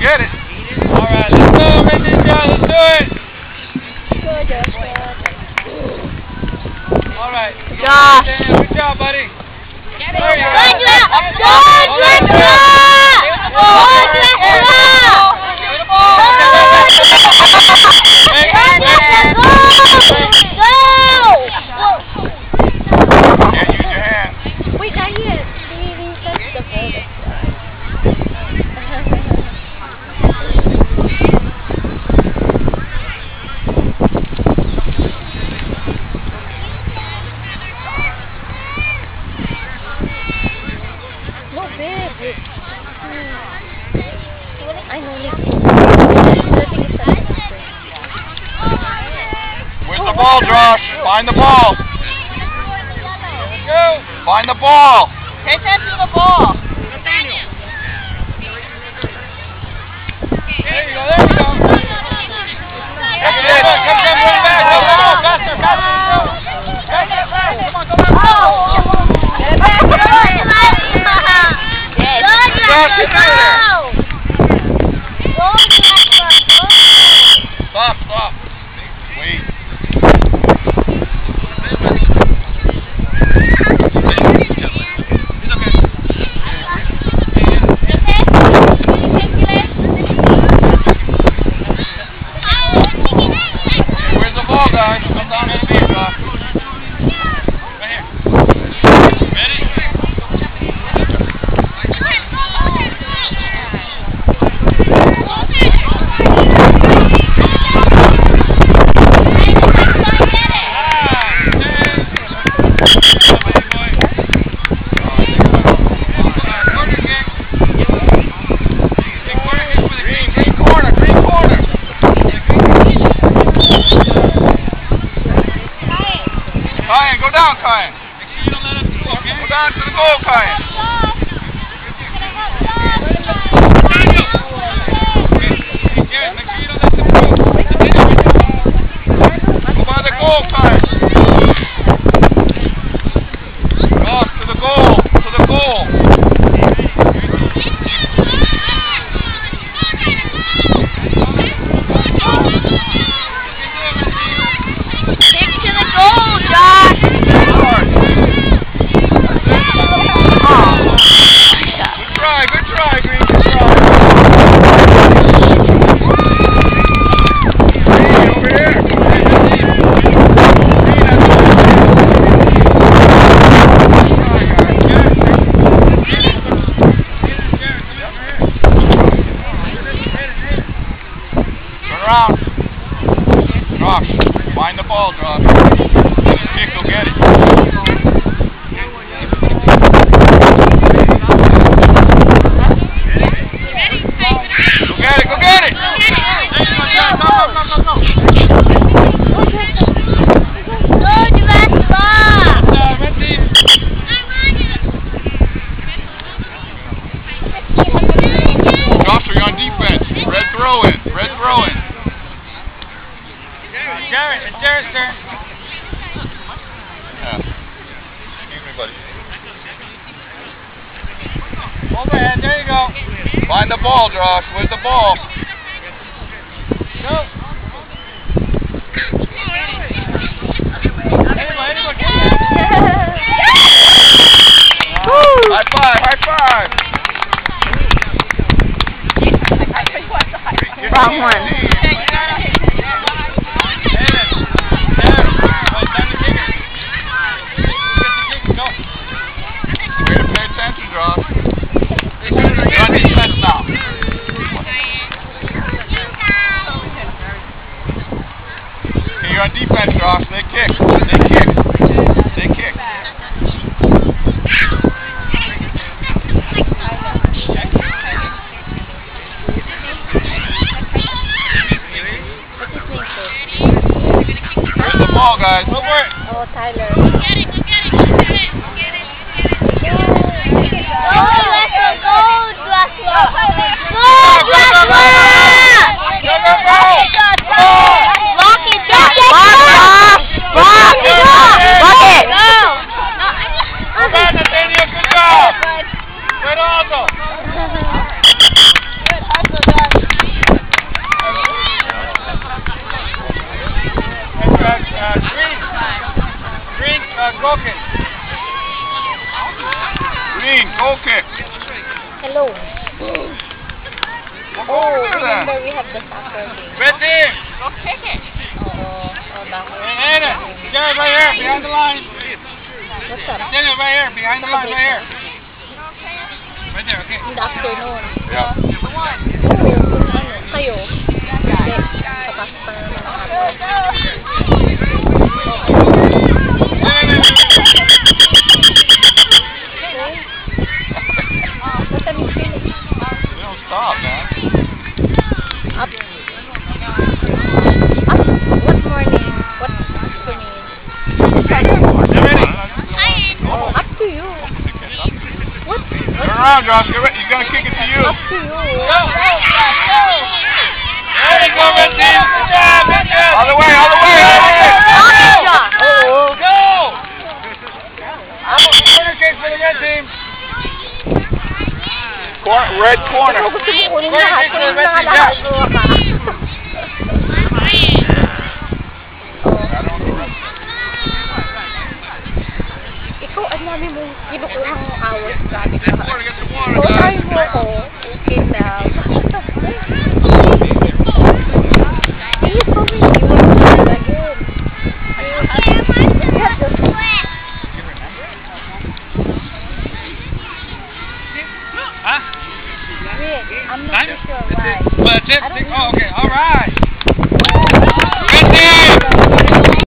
get it. All right, let's go, Red Ninja. Let's do it. Good, good. All right. Josh. Good job, buddy. Good, There you go. good, good. Hold it. Good, Hey, Where's the ball, Josh? Find the ball. Go. Find the ball. Pay attention to the ball. There you go. There you go. That's it. Come, come, come, run back. Go, go, go. Faster, faster. Go. Faster, faster. Come on, come on. Stop, stop. Wait. Where's the ball, guys? Come down to the beat, Rock. Right here. Ready? Kyan, Make sure you don't down, Kyan. Go down to the goal, Kyan. Go by the goal, Kyan. Cross to the goal, to the goal. Good try, good try, Green, good try. Green, over here. Green, that's Turn around. Josh, find the ball, Josh. Kick, go get it. Go get it, go get it! Go, go, go, go, go. Uh, red team. Josh, are you on defense? Red throw in, red throw in. Jared, it's Jared's turn. Excuse me, buddy. Overhead, there you go. Find the ball, Josh. Where's the ball? Go. Anyone, anyone, come on. High five, high five. Wrong one. Way to pay attention, Josh. You're on defense Josh. They kick. They kick. Where's the ball, guys? Over it. Oh, Tyler. Good, Nathaniel. Good job. Good, Aldo. Good, hustle, guys. Goal kick. Green, goal kick. Hello. Oh, that? remember we have the soccer game. Red team. Oo. Oh, bakit? Hit it. Jared, right here, behind the line. What's up? Daniel, right here, behind the line, right here. Right there, okay. In the afternoon. Yeah. Kung ano, kayo. Turn around, Josh. Get ready. He's gonna kick it to you. Up to you. There you go, red team. Good job, good job. All the way, all the way, all the way. Bakit siya? Oo. Go! Corner kick for the red team. Corner, red corner. Ano gusto mo kunin Corner kick for the red team. lahat. mami mo, kinukuha ko awas ka. O, try mo ko. Okay lang.